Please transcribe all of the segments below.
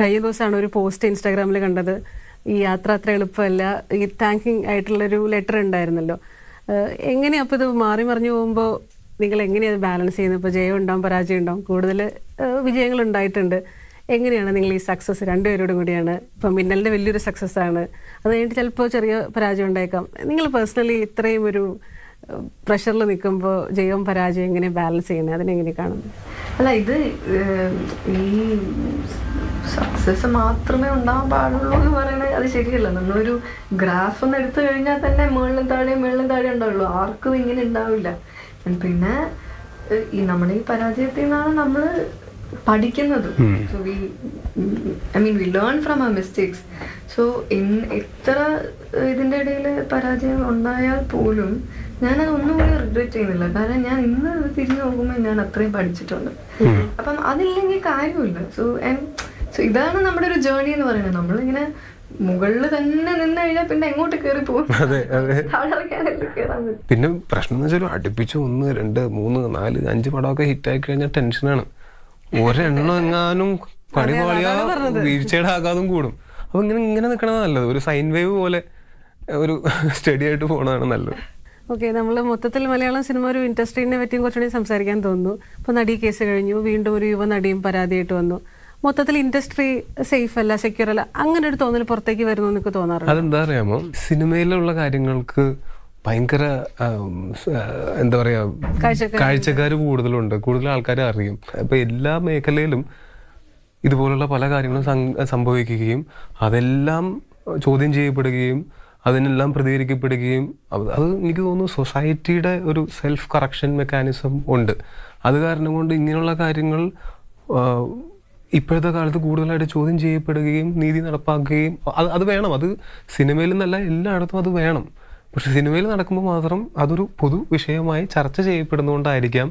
കഴിഞ്ഞ ദിവസമാണ് ഒരു പോസ്റ്റ് ഇൻസ്റ്റാഗ്രാമിൽ കണ്ടത്. ഈ യാത്ര അത്ര എളുപ്പമല്ല. ഈ താങ്കിങ് ആയിട്ടുള്ളൊരു ലെറ്റർ ഉണ്ടായിരുന്നല്ലോ. എങ്ങനെയാ അപ്പോൾ ഇത് മാറി മറിഞ്ഞു പോകുമ്പോൾ നിങ്ങൾ എങ്ങനെയാണ് ബാലൻസ് ചെയ്യുന്നത്? ഇപ്പോൾ ജയം ഉണ്ടാവും പരാജയം ഉണ്ടാവും കൂടുതൽ വിജയങ്ങൾ ഉണ്ടായിട്ടുണ്ട്. എങ്ങനെയാണ് നിങ്ങൾ ഈ സക്സസ് രണ്ടുപേരോടും കൂടിയാണ്? ഇപ്പം മിന്നലിന്റെ വലിയൊരു സക്സസ് ആണ്. അത് കഴിഞ്ഞിട്ട് ചിലപ്പോൾ ചെറിയ പരാജയം ഉണ്ടായേക്കാം. നിങ്ങൾ പേഴ്സണലി ഇത്രയും ഒരു പ്രഷറിൽ നിൽക്കുമ്പോൾ ജയവും പരാജയം എങ്ങനെ ബാലൻസ് ചെയ്യുന്നത്? അതിനെങ്ങനെ കാണുന്നു അല്ല ഇത് ഈ സക്സസ് മാത്രമേ ഉണ്ടാവാൻ പാടുള്ളൂ എന്ന് പറയുന്നത് അത് ശരിയല്ല. നമ്മളൊരു ഗ്രാഫ് ഒന്ന് എടുത്തു കഴിഞ്ഞാൽ തന്നെ മുകളിലും താഴെയും മുകളിലും താഴെ ഉണ്ടാവുള്ളൂ. ആർക്കും ഇങ്ങനെ ഉണ്ടാവില്ല. പിന്നെ ഈ നമ്മുടെ ഈ പരാജയത്തിൽ നിന്നാണ് നമ്മൾ പഠിക്കുന്നത് so we I mean we learn from our mistakes so എത്ര ഇതിന്റെ ഇടയിൽ പരാജയം ഉണ്ടായാൽ പോലും ഞാനത് ഒന്നും കൂടി റിഗ്രറ്റ് ചെയ്യുന്നില്ല. കാരണം ഞാൻ ഇന്ന് തിരിഞ്ഞു നോക്കുമ്പോൾ ഞാൻ അത്രയും പഠിച്ചിട്ടുണ്ട്. അപ്പം അതില്ലെങ്കിൽ കാര്യമില്ല. സോ സോ ഇതാണ് നമ്മുടെ ഒരു ജേർണി എന്ന് പറയുന്നത്. നമ്മളിങ്ങനെ മുകളിൽ തന്നെ നിന്ന് കഴിഞ്ഞാൽ പിന്നെ എങ്ങോട്ട് കയറി പോകും പിന്നെ പ്രശ്നം എന്ന് വെച്ചാൽ അടുപ്പിച്ച് ഒന്ന് രണ്ട് മൂന്ന് നാല് അഞ്ച് പടമൊക്കെ ഹിറ്റായി കഴിഞ്ഞാൽ ടെൻഷനാണ് ഒരെണ്ണം എങ്ങാനും പണി പോളിയാ വീഴ്ചയുടെ ആഘാതം കൂടും. അപ്പൊ ഇങ്ങനെ ഇങ്ങനെ നിൽക്കണത് നല്ലത്. ഒരു സൈൻ വേവ് പോലെ ഒരു സ്റ്റഡി ആയിട്ട് പോണതാണ് നല്ലത്. ഓക്കെ നമ്മൾ മൊത്തത്തിൽ മലയാളം സിനിമ ഒരു ഇൻഡസ്ട്രീനെ പറ്റിയും കുറച്ചുകൂടി സംസാരിക്കാൻ തോന്നുന്നു. ഇപ്പോൾ നടി കേസ് കഴിഞ്ഞു. വീണ്ടും ഒരു യുവ നടിയും പരാതിയായിട്ട് വന്നു. മൊത്തത്തിൽ ഇൻഡസ്ട്രി സേഫ് അല്ല സെക്യൂർ അല്ല അങ്ങനെ ഒരു തോന്നൽ പുറത്തേക്ക് വരുന്നു എനിക്ക് തോന്നാറുണ്ട്? അതെന്താ അറിയാമോ? സിനിമയിലുള്ള കാര്യങ്ങൾക്ക് ഭയങ്കര എന്താ പറയാ കാഴ്ചക്കാർ കൂടുതലുണ്ട്. കൂടുതൽ ആൾക്കാർ അറിയും. അപ്പൊ എല്ലാ മേഖലയിലും ഇതുപോലുള്ള പല കാര്യങ്ങളും സംഭവിക്കുകയും അതെല്ലാം ചോദ്യം ചെയ്യപ്പെടുകയും അതിനെല്ലാം പ്രതികരിക്കപ്പെടുകയും അത് എനിക്ക് തോന്നുന്നു സൊസൈറ്റിയുടെ ഒരു സെൽഫ് കറക്ഷൻ മെക്കാനിസം ഉണ്ട്. അത് കാരണം കൊണ്ട് ഇങ്ങനെയുള്ള കാര്യങ്ങൾ ഇപ്പോഴത്തെ കാലത്ത് കൂടുതലായിട്ട് ചോദ്യം ചെയ്യപ്പെടുകയും നീതി നടപ്പാക്കുകയും അത് അത് വേണം. അത് സിനിമയിൽ നിന്നല്ല എല്ലായിടത്തും അത് വേണം. പക്ഷെ സിനിമയിൽ നടക്കുമ്പോൾ മാത്രം അതൊരു പൊതു വിഷയമായി ചർച്ച ചെയ്യപ്പെടുന്നതുകൊണ്ടായിരിക്കാം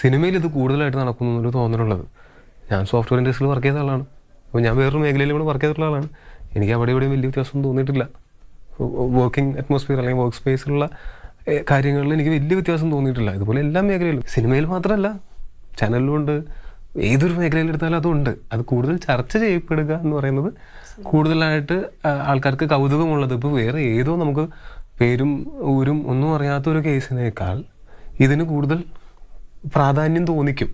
സിനിമയിൽ ഇത് കൂടുതലായിട്ട് നടക്കുന്നു എന്നൊരു തോന്നലുള്ളത്. ഞാൻ സോഫ്റ്റ്വെയർ ഇൻഡസ്ട്രിയിൽ വർക്ക് ചെയ്ത ആളാണ്. അപ്പോൾ ഞാൻ വേറൊരു മേഖലയിലും കൂടെ വർക്ക് ചെയ്തിട്ടുള്ള ആളാണ്. എനിക്ക് അവിടെ ഇവിടെയും വലിയ വ്യത്യാസം തോന്നിയിട്ടില്ല. വർക്കിംഗ് അറ്റ്മോസ്ഫിയർ അല്ലെങ്കിൽ വർക്ക് സ്പേസിലുള്ള കാര്യങ്ങളിൽ എനിക്ക് വലിയ വ്യത്യാസം തോന്നിയിട്ടില്ല. ഇതുപോലെ എല്ലാ മേഖലയിലും. സിനിമയിൽ മാത്രമല്ല ചാനലിലും ഉണ്ട് ഏതൊരു മേഖലയിൽ എടുത്താലും അതുണ്ട്. അത് കൂടുതൽ ചർച്ച ചെയ്യപ്പെടുക എന്ന് പറയുന്നത് കൂടുതലായിട്ട് ആൾക്കാർക്ക് കൗതുകമുള്ളത്. ഇപ്പോൾ വേറെ ഏതോ നമുക്ക് പേരും ഊരും ഒന്നും അറിയാത്ത ഒരു കേസിനേക്കാൾ ഇതിന് കൂടുതൽ പ്രാധാന്യം തോന്നിക്കും.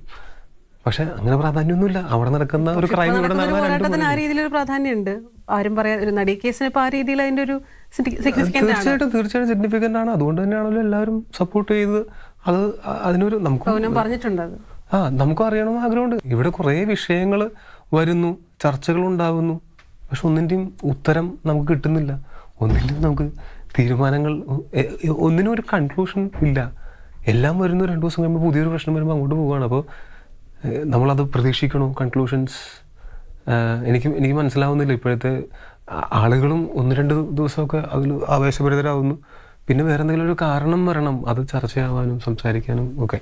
പക്ഷെ അങ്ങനെ പ്രാധാന്യമൊന്നുമില്ല. അവിടെ നടക്കുന്ന ഒരു ക്രൈം ഇവിടെ നടക്കുന്ന ആ രീതിയിലൊരു പ്രാധാന്യമുണ്ട്. ആരും പറയാ ഒരു നടി കേസിന് ആ രീതിയിൽ അതിന്റെ ഒരു തീർച്ചയായിട്ടും തീർച്ചയായിട്ടും സിഗ്നിഫിക്കന്റ് ആണ്. അതുകൊണ്ട് തന്നെയാണല്ലോ എല്ലാവരും സപ്പോർട്ട് ചെയ്ത് അത് അതിനൊരു നമുക്ക് പറഞ്ഞിട്ടുണ്ട് ആ നമുക്കും അറിയണമെന്ന് ആഗ്രഹമുണ്ട്. ഇവിടെ കുറേ വിഷയങ്ങൾ വരുന്നു ചർച്ചകൾ ഉണ്ടാകുന്നു പക്ഷെ ഒന്നിന്റെയും ഉത്തരം നമുക്ക് കിട്ടുന്നില്ല. ഒന്നിന്റെയും നമുക്ക് തീരുമാനങ്ങൾ ഒന്നിനും ഒരു കൺക്ലൂഷൻ ഇല്ല. എല്ലാം വരുന്നു രണ്ട് ദിവസം കഴിയുമ്പോൾ പുതിയൊരു പ്രശ്നം വരുമ്പോൾ അങ്ങോട്ട് പോവുകയാണ്. അപ്പോൾ നമ്മളത് പ്രതീക്ഷിക്കണോ? കൺക്ലൂഷൻസ് എനിക്ക് എനിക്ക് മനസ്സിലാവുന്നില്ല. ഇപ്പോഴത്തെ ആളുകളും ഒന്ന് രണ്ട് ദിവസമൊക്കെ അതിൽ ആവേശഭരിതരാകുന്നു പിന്നെ വേറെ എന്തെങ്കിലും ഒരു കാരണം വരണം. അത് ചർച്ചയാവാനും സംസാരിക്കാനും ഒക്കെ.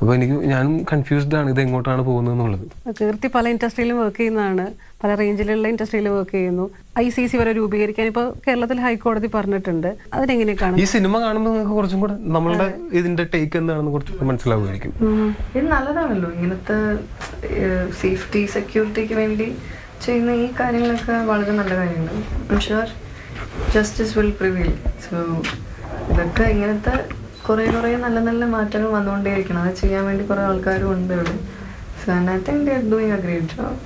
അപ്പോൾ എനിക്ക് ഞാനും കൺഫ്യൂസ്ഡ് ആണ് ഇത് എങ്ങോട്ടാണ് പോകുന്നത് എന്നുള്ളത് കീർത്തി പല ഇൻഡസ്ട്രിയിലും വർക്ക് ചെയ്യുന്നതാണ്. പല റേഞ്ചിലുള്ള ഇൻഡസ്ട്രിയിൽ വർക്ക് ചെയ്യുന്നു. ഐ സി സി വരെ രൂപീകരിക്കാൻ ഇപ്പോൾ കേരളത്തിൽ ഹൈക്കോടതി പറഞ്ഞിട്ടുണ്ട്. അതിനെങ്ങനെയൊക്കെയാണ്? കാണും ഈ സിനിമ കാണുമ്പോൾ നിങ്ങൾക്ക് കുറച്ചും കൂടെ നമ്മളുടെ ഇതിന്റെ ടേക്ക് എന്താണെന്ന് കുറച്ചുകൂടെ മനസ്സിലാവുമായിരിക്കും. ഇത് നല്ലതാണല്ലോ. ഇങ്ങനത്തെ സേഫ്റ്റി സെക്യൂരിറ്റിക്ക് വേണ്ടി ചെയ്യുന്ന ഈ കാര്യങ്ങളൊക്കെ വളരെ നല്ല കാര്യങ്ങൾ sure justice will prevail so ഇതൊക്കെ ഇങ്ങനത്തെ കുറേ കുറേ നല്ല നല്ല മാറ്റങ്ങൾ വന്നുകൊണ്ടേയിരിക്കണം. അത് ചെയ്യാൻ വേണ്ടി കുറേ ആൾക്കാരും ഉണ്ട് ഇവിടെ. So I think doing a great job